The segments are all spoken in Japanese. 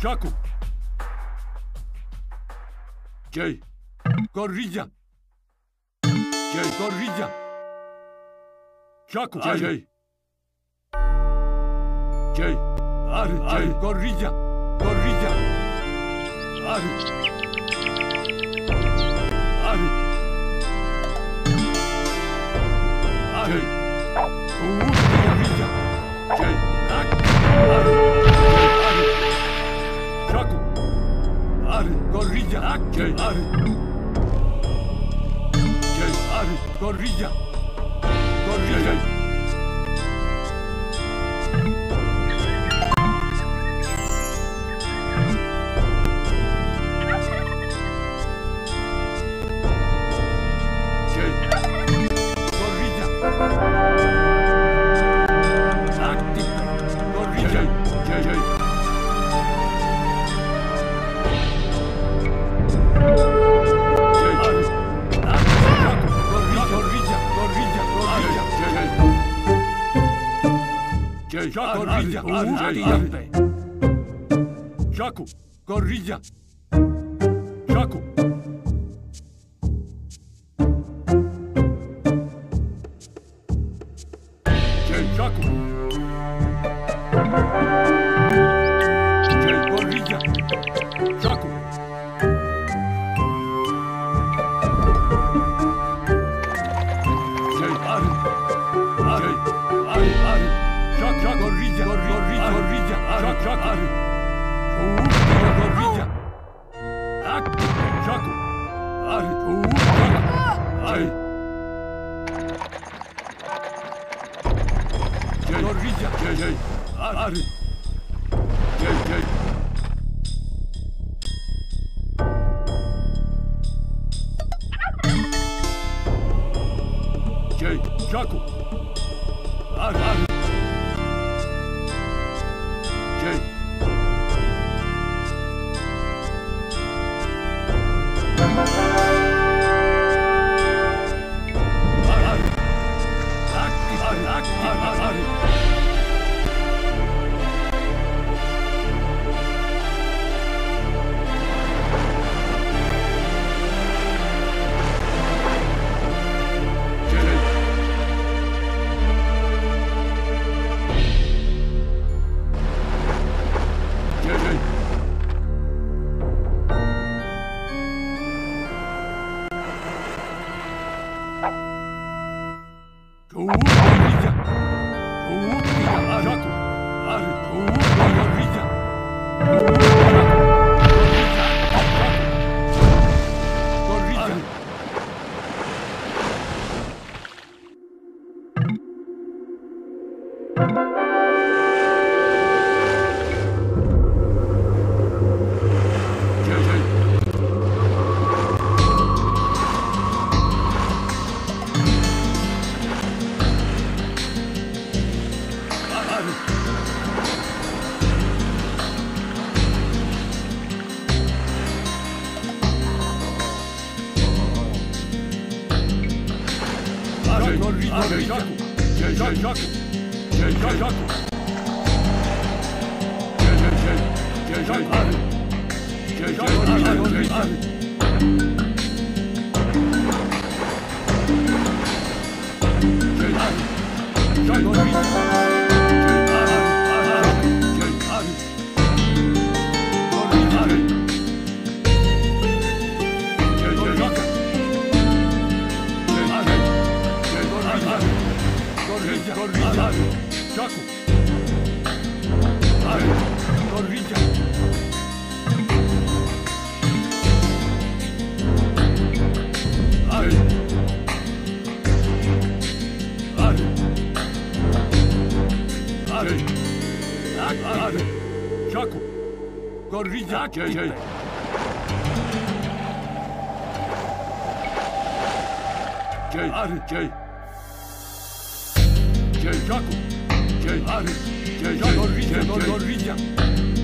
Jaco. Jay. Gorilla. Jay Gorilla. Jaco. Jay. Jay. Jay. Gorilla. Ari, Jay, corrija! Corrija! Ari! Ari! Ari! Uh, corrija! Jay, Ari! Ari! Chaco! Ari, corrija! Jay, Ari! Ari, corrija! Corrija! Jaco, corrilla, Jaco, Jaco. ごおびだごおびだあらとあるごおびだ脸上有大，上有水弹，水弹，脸上有水弹。parrilla. Ay, ay, ay. Jay, Ari, Jay. Jay, Jaco. Jay, Ari. Jay, Jay, Jay, Jay, Jay, Jay, Jay, Jay, Jay, Jay,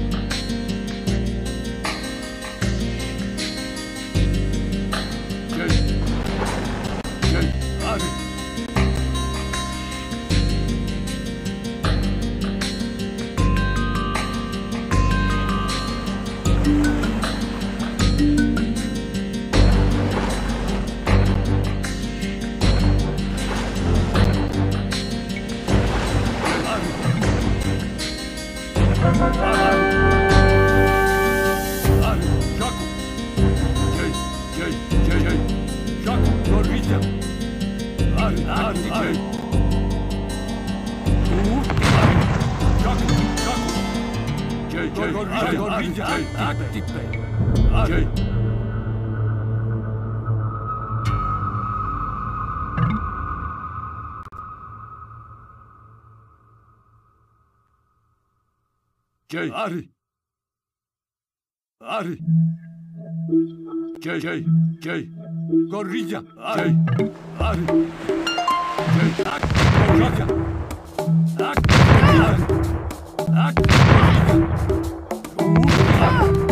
ジェイあゴリジャああるあゴリジャうあ Ah!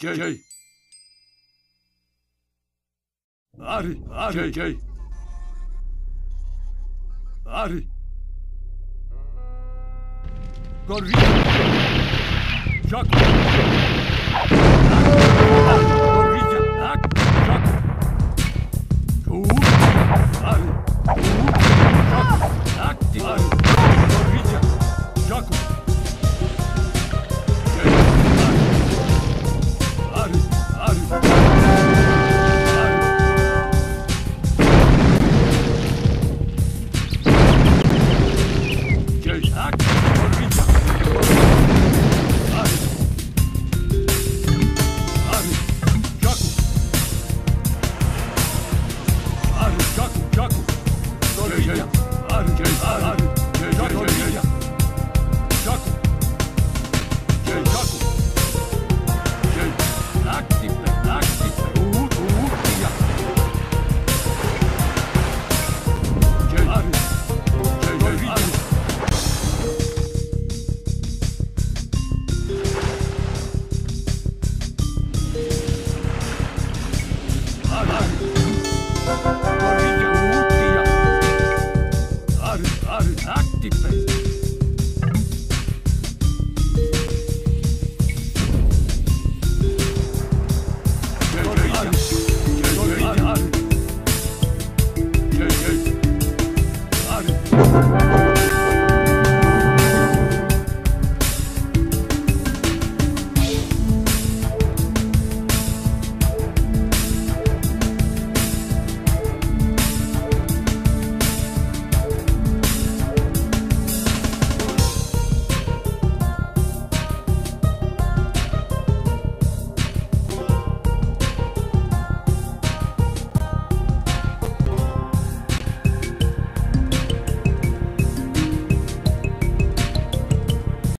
Jay. Jay. Ari, Ari, Jay, Jay. Ari. Gorilla. Chuck. Gorilla. Chuck. Chuck. Ari. Chuck. Ari. はい